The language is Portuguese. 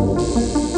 Música